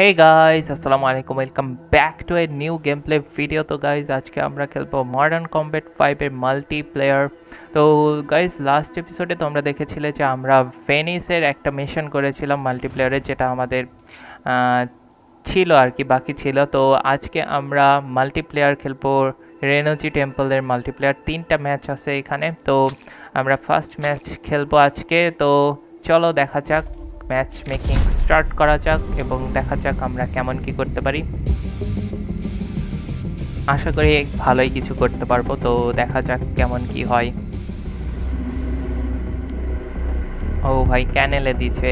Hey guys, আসসালামু আলাইকুম welcome back to a new game play video তো guys আজকে আমরা খেলব মডার্ন কম্বেট ফাইভের মাল্টিপ্লেয়ার তো গাইজ লাস্ট এপিসোডে তোমরা দেখেছিলে যে আমরা ভেনিসের একটা মিশন করেছিলাম মাল্টিপ্লেয়ারে যেটা আমাদের ছিল আর কি বাকি ছিল। তো আজকে আমরা মাল্টিপ্লেয়ার খেলব রেনোজি টেম্পলের মাল্টিপ্লেয়ার তিনটা ম্যাচ আছে এখানে। তো আমরা ফার্স্ট ম্যাচ খেলব আজকে। তো চলো দেখা যাক ম্যাচ মেকিং স্টার্ট করা যাক এবং দেখা যাক আমরা কেমন কি করতে পারি। আশা করি ভালোই কিছু করতে পারব, তো দেখা যাক কেমন কি হয়। ও ভাই ক্যানেলে দিয়েছে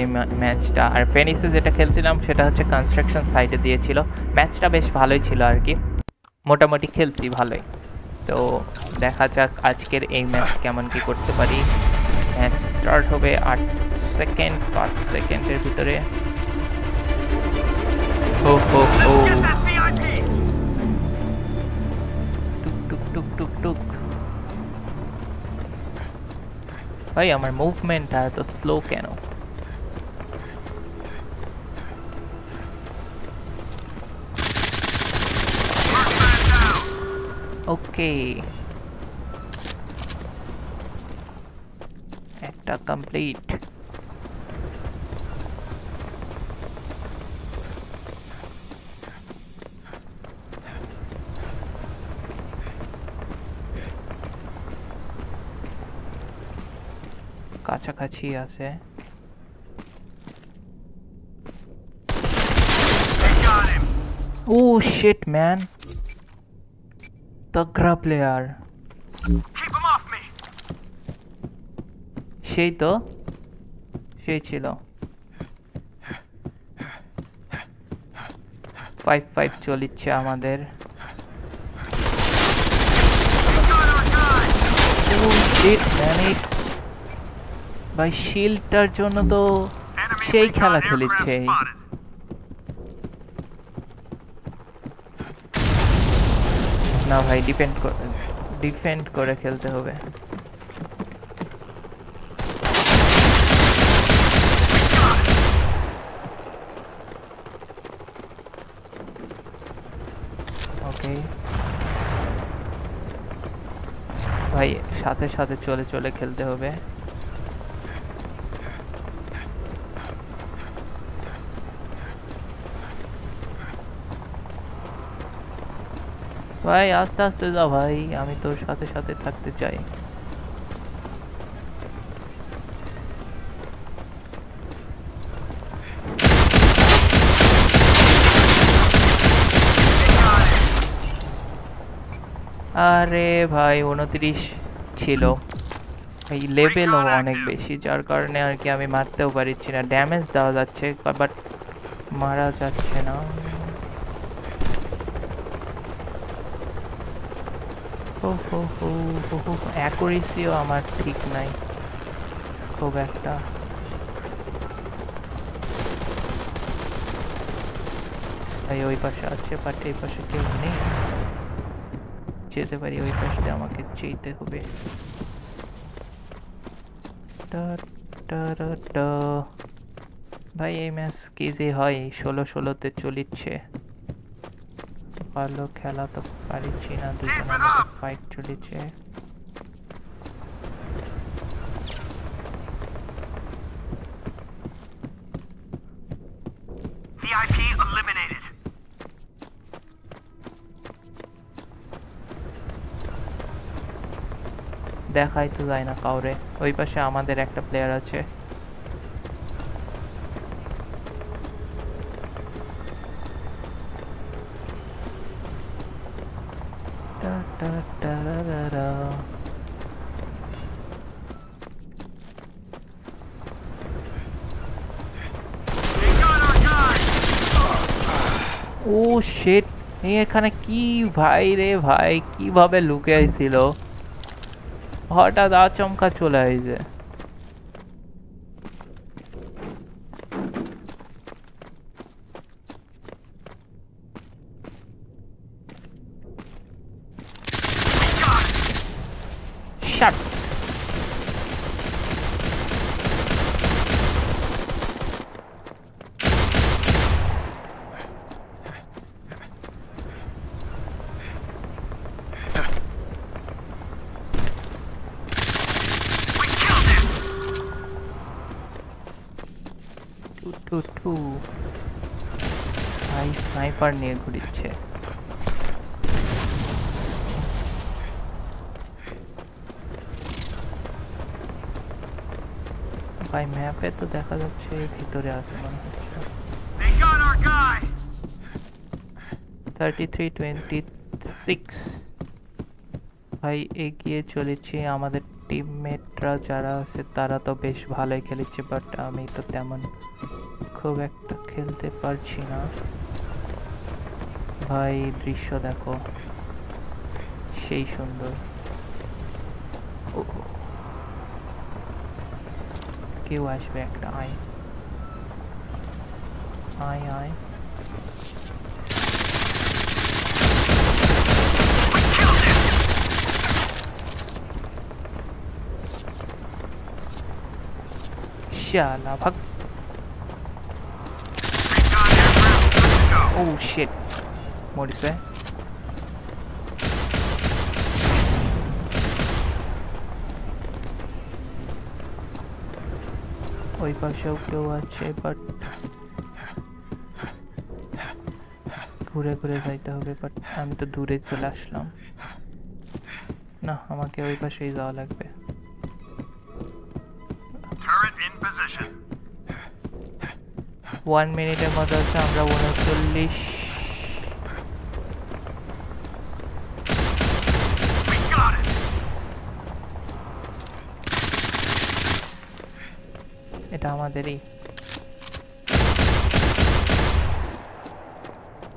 এই ম্যাচটা। আর ফেনিসে যেটা খেলছিলাম সেটা হচ্ছে কনস্ট্রাকশন সাইডে দিয়েছিল। ম্যাচটা বেশ ভালোই ছিল আর কি। মোটামুটি খেলছি ভালোই। তো দেখা যাক আজকের এই ম্যাচ কেমন কি করতে পারি। ম্যাচ স্টার্ট হবে আট সেকেন্ড পাঁচ সেকেন্ডের ভিতরে হো হো হো টুক টুক টুক টুক টুক ভাই আমার মুভমেন্টটা এত স্লো কেন ওকে একটা কমপ্লিট কাছাকাছি আছে। ও শিট ম্যান তগড়া প্লেয়ার সেই তো, সেই ছিল। ফাইভ ফাইভ চলিচ্ছে আমাদের। it- ভাই শিল্ডটার জন্য তো সেই খেলা খেলেছে না ভাই ডিপেন্ড করে ডিফেন্ড করে খেলতে হবে। ওকে ভাই, সাথে সাথে চলে চলে খেলতে হবে। ভাই, আস্তে আস্তে যা ভাই, আমি তোর সাথে সাথে থাকতে চাই। আরে ভাই, উনত্রিশ ছিল। এই লেভেলও অনেক বেশি, যার কারণে আর কি আমি মারতেও পারছি না। ড্যামেজ দেওয়া যাচ্ছে বাট মারা যাচ্ছে না হো হো হো হো হো অ্যাকুরেসিও আমার ঠিক নাই। খুব একটা। ভাই, ওই পাশে আছে বাট এই পাশে কেউ নেই। যেতে পারি, ওই পাশে আমাকে যেতে হবে। ভাই, এই ম্যাচ কি যে হয়, ষোলো ষোলোতে চলিচ্ছে। ভালো খেলা তো পারছি না দুজনের মধ্যে ফাইট চলেছে। দেখাই তো যায় না কাউরে ওই পাশে আমাদের একটা প্লেয়ার আছে। ও শেট এখানে কি ভাই রে ভাই কীভাবে লুকে ছিল হঠাৎ আচমকা চলে আইছে Shut. টু ভাই স্নাইপার নিয়ে ঘুরিচ্ছে। ভাই ম্যাপে তো দেখা যাচ্ছে ভিতরে আছে মনে হচ্ছে. থার্টি থ্রি টোয়েন্টি সিক্স ভাই এগিয়ে চলেছি। আমাদের টিমমেটরা যারা আছে তারা তো বেশ ভালোই খেলেছে বাট আমি তো তেমন খুব একটা খেলতে পারছি না। ভাই, দৃশ্য দেখো। সেই সুন্দর। কেউ আসবে একটা, আয়। আয় আয়। শালা, ভাগ। Good to go. ও শিট মরিছে ওই পাশেও কেউ আছে বাট ঘুরে ঘুরে যাইতে হবে বাট আমি তো দূরে চলে আসলাম না আমাকে ওই পাশেই যাওয়া লাগবে Turret in position. ওয়ান মিনিটের মধ্যে আছে আমরা উনচল্লিশ We got it. এটা আমাদেরই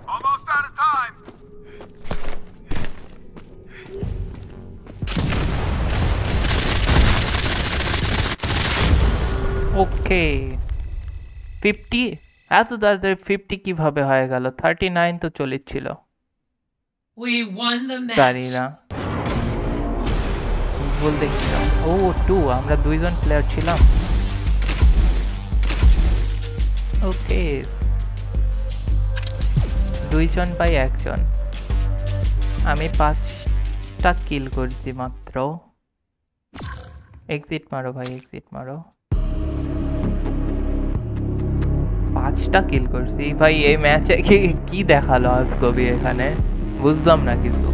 Almost Fifty এত তাড়াতাড়ি ফিফটি কীভাবে হয়ে গেল? থার্টি নাইন তো চলেছিল। জানি না ভুল দেখছিলাম। ও টু আমরা দুইজন প্লেয়ার ছিলাম। ওকে দুইজন বাই একজন। আমি পাঁচটা কিল করছি মাত্র। এক্সিট মারো ভাই এক্সিট মারো। পাঁচটা কিল করছি। ভাই, এই ম্যাচে কি কি দেখাল আজ কবি এখানে? বুঝলাম না কিছু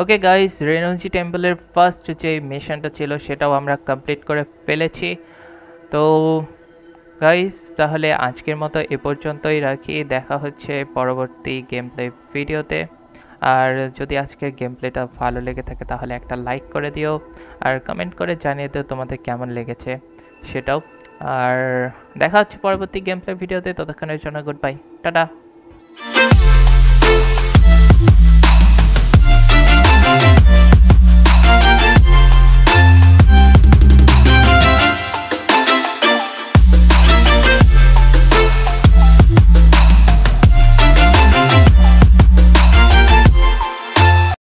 ওকে গাইস রেনজি টেম্পলের ফার্স্ট যে মিশনটা ছিল, সেটাও আমরা কমপ্লিট করে ফেলেছি। তো গাইস, তাহলে আজকের মতো এ পর্যন্তই রাখি। দেখা হচ্ছে পরবর্তী গেম প্লে ভিডিওতে আর যদি আজকের গেম প্লেটা ভালো লেগে থাকে, তাহলে একটা লাইক করে দিও। আর কমেন্ট করে জানিয়ে দিও তোমাদের কেমন লেগেছে সেটাও। আর দেখা হচ্ছে পরবর্তী গেম প্লে ভিডিওতে ততক্ষণের জন্য গুড বাই টাটা।